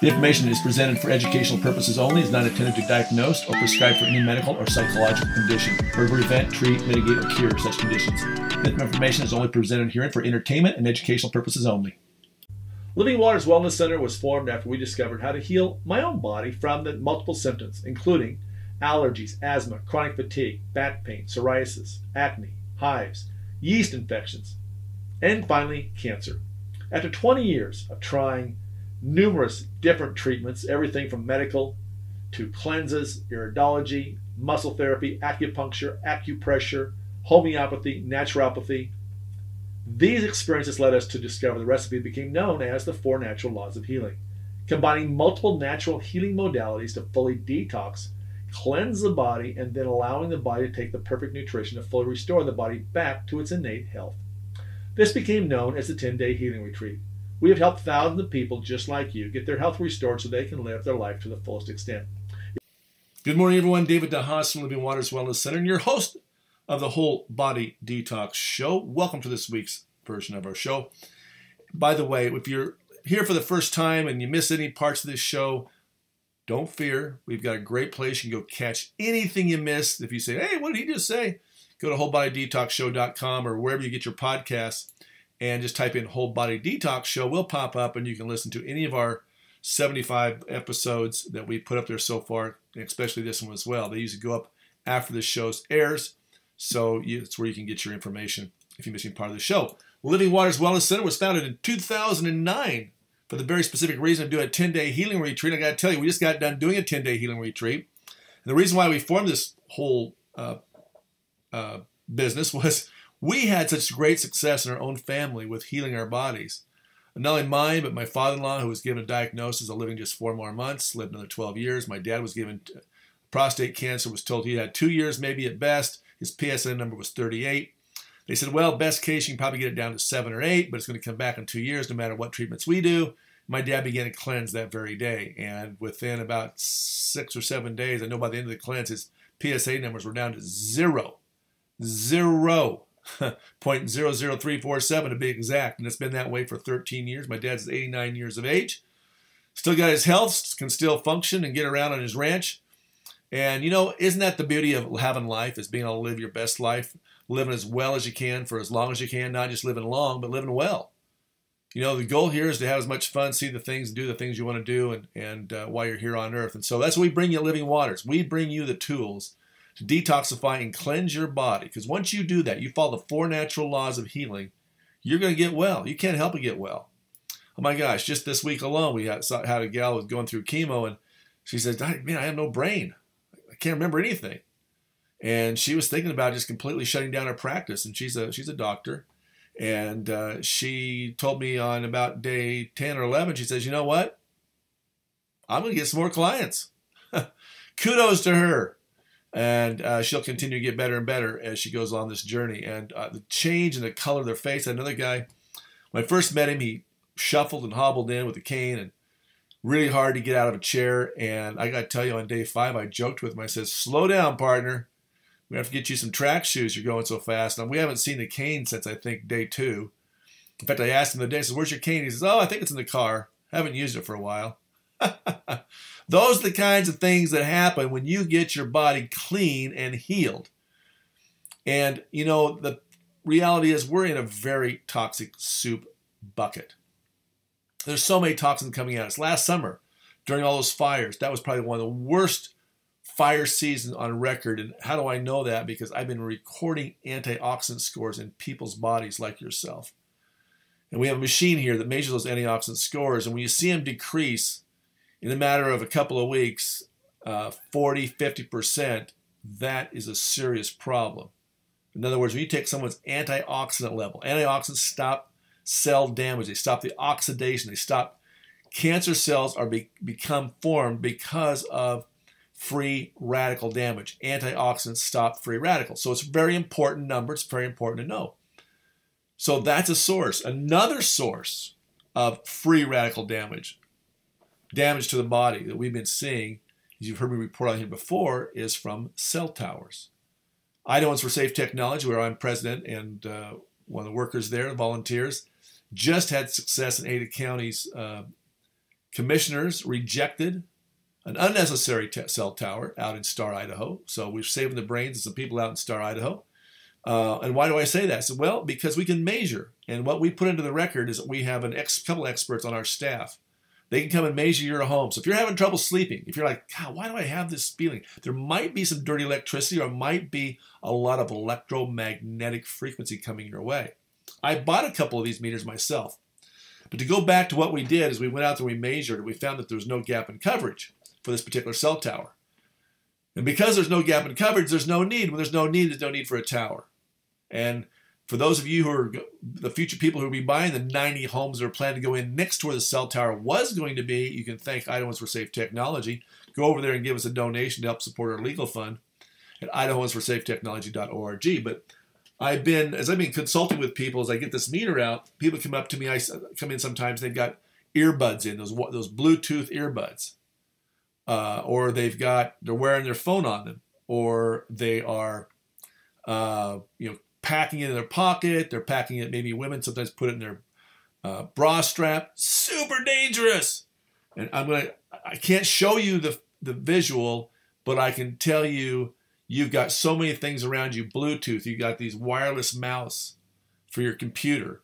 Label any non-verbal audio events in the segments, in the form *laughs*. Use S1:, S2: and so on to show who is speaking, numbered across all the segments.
S1: The information is presented for educational purposes only, is not intended to diagnose or prescribe for any medical or psychological condition, or to prevent, treat, mitigate, or cure such conditions. This information is only presented herein for entertainment and educational purposes only. Living Waters Wellness Center was formed after we discovered how to heal my own body from the multiple symptoms, including allergies, asthma, chronic fatigue, back pain, psoriasis, acne, hives, yeast infections, and finally, cancer. After 20 years of trying numerous different treatments, everything from medical to cleanses, iridology, muscle therapy, acupuncture, acupressure, homeopathy, naturopathy. These experiences led us to discover the recipe that became known as the Four Natural Laws of Healing, combining multiple natural healing modalities to fully detox, cleanse the body, and then allowing the body to take the perfect nutrition to fully restore the body back to its innate health. This became known as the 10 day healing retreat. We have helped thousands of people just like you get their health restored so they can live their life to the fullest extent. Good morning, everyone. David DeHaas from Living Waters Wellness Center, and your host of the Whole Body Detox Show. Welcome to this week's version of our show. By the way, if you're here for the first time and you miss any parts of this show, don't fear. We've got a great place. You can go catch anything you missed. If you say, hey, what did he just say? Go to wholebodydetoxshow.com or wherever you get your podcasts and just type in whole body detox show. Will pop up and you can listen to any of our 75 episodes that we put up there so far especially this one as well. They usually go up after the show airs so it's where you can get your information if you're missing part of the show. Living waters wellness center was founded in 2009 for the very specific reason of doing a 10-day healing retreat. I got to tell you we just got done doing a 10-day healing retreat. And the reason why we formed this whole uh, uh, business *laughs* was we had such great success in our own family with healing our bodies. Not only mine, but my father in law, who was given a diagnosis of living just four more months, lived another 12 years. My dad was given prostate cancer, was told he had two years maybe at best. His PSA number was 38. They said, well, best case, you can probably get it down to seven or eight, but it's going to come back in two years no matter what treatments we do. My dad began to cleanse that very day. And within about six or seven days, I know by the end of the cleanse, his PSA numbers were down to zero. Zero. *laughs* 0.00347 to be exact. And it's been that way for 13 years. My dad's 89 years of age. Still got his health, can still function and get around on his ranch. And you know, isn't that the beauty of having life, is being able to live your best life, living as well as you can for as long as you can, not just living long, but living well. You know, the goal here is to have as much fun, see the things, do the things you want to do, and, and uh, while you're here on earth. And so that's what we bring you Living Waters. We bring you the tools to detoxify and cleanse your body. Because once you do that, you follow the four natural laws of healing, you're going to get well. You can't help but get well. Oh my gosh, just this week alone, we had, had a gal was going through chemo and she said, Man, I have no brain. I can't remember anything. And she was thinking about just completely shutting down her practice. And she's a she's a doctor. And uh, she told me on about day 10 or 11, she says, You know what? I'm going to get some more clients. *laughs* Kudos to her and uh, she'll continue to get better and better as she goes on this journey. And uh, the change in the color of their face. Another guy, when I first met him, he shuffled and hobbled in with a cane and really hard to get out of a chair. And I got to tell you, on day five, I joked with him. I said, "Slow down, partner. We have to get you some track shoes. You're going so fast." And we haven't seen the cane since I think day two. In fact, I asked him the day, I said, "Where's your cane?" He says, "Oh, I think it's in the car. haven't used it for a while." *laughs* Those are the kinds of things that happen when you get your body clean and healed. And, you know, the reality is we're in a very toxic soup bucket. There's so many toxins coming at us. Last summer, during all those fires, that was probably one of the worst fire seasons on record. And how do I know that? Because I've been recording antioxidant scores in people's bodies like yourself. And we have a machine here that measures those antioxidant scores. And when you see them decrease, in a matter of a couple of weeks, uh, 40, 50%, that is a serious problem. In other words, when you take someone's antioxidant level, antioxidants stop cell damage, they stop the oxidation, they stop cancer cells are be, become formed because of free radical damage. Antioxidants stop free radicals. So it's a very important number. It's very important to know. So that's a source. Another source of free radical damage damage to the body that we've been seeing, as you've heard me report on here before, is from cell towers. Idahoans for Safe Technology, where I'm president and uh, one of the workers there, the volunteers, just had success in Ada County's uh, commissioners rejected an unnecessary cell tower out in Star, Idaho. So we're saving the brains of some people out in Star, Idaho. Uh, and why do I say that? So, well, because we can measure. And what we put into the record is that we have a ex- couple experts on our staff. They can come and measure your home. So if you're having trouble sleeping, if you're like, God, why do I have this feeling? There might be some dirty electricity or might be a lot of electromagnetic frequency coming your way. I bought a couple of these meters myself. But to go back to what we did is we went out there, we measured, we found that there was no gap in coverage for this particular cell tower. And because there's no gap in coverage, there's no need. When there's no need, there's no need for a tower. And for those of you who are the future people who will be buying the 90 homes that are planned to go in next to where the cell tower was going to be, you can thank Idahoans for Safe Technology. Go over there and give us a donation to help support our legal fund at idahoansforsafetechnology.org. But I've been, as I've been consulting with people, as I get this meter out, people come up to me. I come in sometimes. They've got earbuds in those those Bluetooth earbuds, uh, or they've got they're wearing their phone on them, or they are, uh, you know, packing it in their pocket. They're packing it. Maybe women sometimes put it in their uh, bra strap. Super dangerous. And I'm gonna. I can't show you the the visual, but I can tell you you've got so many things around you. Bluetooth. You've got these wireless mouse for your computer.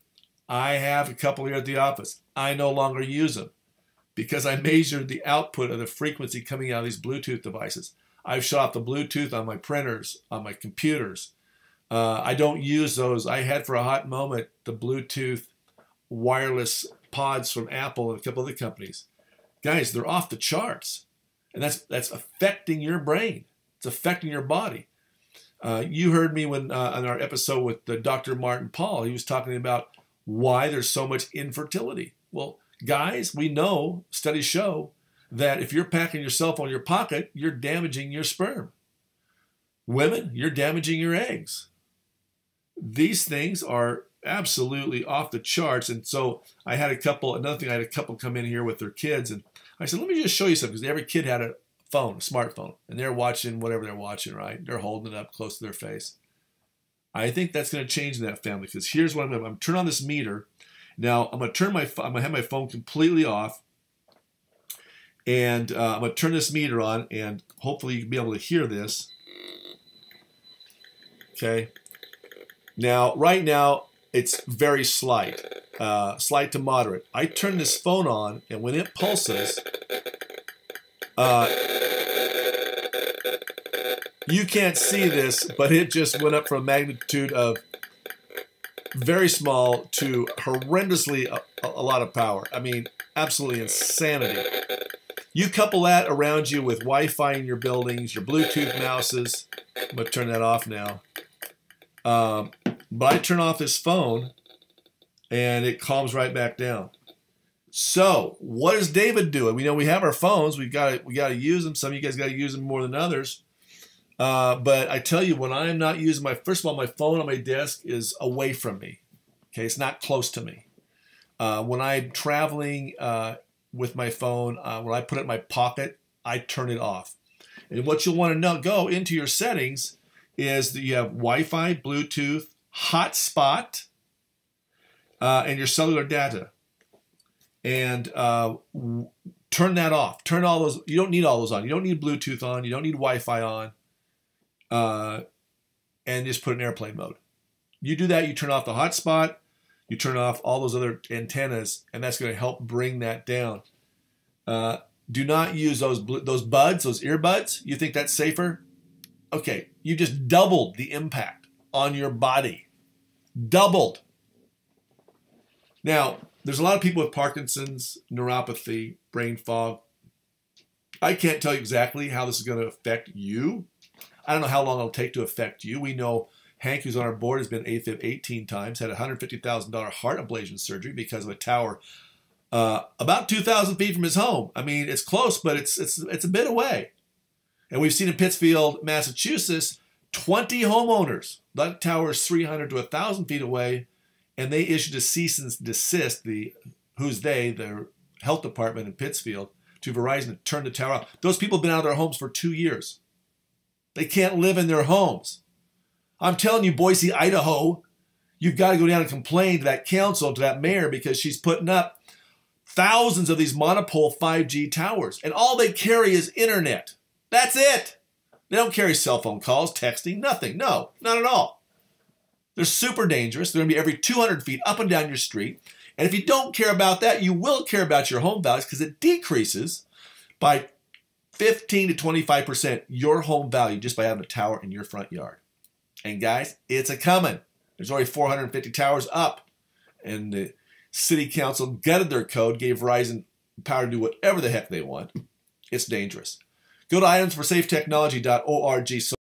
S1: I have a couple here at the office. I no longer use them because I measured the output of the frequency coming out of these Bluetooth devices. I've shut off the Bluetooth on my printers, on my computers. Uh, I don't use those. I had for a hot moment the Bluetooth wireless pods from Apple and a couple other companies. Guys, they're off the charts, and that's that's affecting your brain. It's affecting your body. Uh, you heard me when uh, on our episode with the Dr. Martin Pall. He was talking about why there's so much infertility. Well, guys, we know studies show that if you're packing your cell phone in your pocket, you're damaging your sperm. Women, you're damaging your eggs these things are absolutely off the charts. And so I had a couple, another thing, I had a couple come in here with their kids, and I said, let me just show you something, because every kid had a phone, a smartphone, and they're watching whatever they're watching, right? They're holding it up close to their face. I think that's going to change in that family, because here's what I'm going to, I'm turn on this meter. Now I'm going to turn my, I'm going to have my phone completely off, and uh, I'm going to turn this meter on, and hopefully you can be able to hear this. Okay, now, right now, it's very slight, uh, slight to moderate. I turn this phone on, and when it pulses, uh, you can't see this, but it just went up from a magnitude of very small to horrendously a, a, lot of power. I mean, absolutely insanity. You couple that around you with Wi-Fi in your buildings, your Bluetooth mouses. I'm gonna turn that off now. Um, but I turn off this phone and it calms right back down. So, what is David doing? We know we have our phones. We've got to, we got to use them. Some of you guys got to use them more than others. Uh, but I tell you, when I'm not using my first of all, my phone on my desk is away from me. Okay, it's not close to me. Uh, when I'm traveling uh, with my phone, uh, when I put it in my pocket, I turn it off. And what you'll want to know, go into your settings, is that you have Wi-Fi, Bluetooth, hotspot, uh, and your cellular data. And uh, turn that off. Turn all those. You don't need all those on. You don't need Bluetooth on. You don't need Wi-Fi on. Uh, and just put in airplane mode. You do that. You turn off the hotspot. You turn off all those other antennas, and that's going to help bring that down. Uh, do not use those those buds, those earbuds. You think that's safer? Okay, you just doubled the impact on your body doubled. Now, there's a lot of people with Parkinson's, neuropathy, brain fog. I can't tell you exactly how this is going to affect you. I don't know how long it'll take to affect you. We know Hank, who's on our board, has been AFib 18 times, had a $150,000 heart ablation surgery because of a tower uh, about 2,000 feet from his home. I mean, it's close, but it's, it's, it's a bit away. And we've seen in Pittsfield, Massachusetts, 20 homeowners. That tower is 300 to 1,000 feet away, and they issued a cease and desist, the who's they, the health department in Pittsfield, to Verizon to turn the tower off. Those people have been out of their homes for two years. They can't live in their homes. I'm telling you, Boise, Idaho, you've got to go down and complain to that council, to that mayor, because she's putting up thousands of these monopole 5G towers, and all they carry is internet. That's it. They don't carry cell phone calls, texting, nothing. No, not at all. They're super dangerous. They're going to be every 200 feet up and down your street. And if you don't care about that, you will care about your home values because it decreases by 15 to 25% your home value just by having a tower in your front yard. And guys, it's a coming. There's already 450 towers up. And the city council gutted their code, gave Verizon power to do whatever the heck they want. It's dangerous. Go to idahoansforsafetechnology.org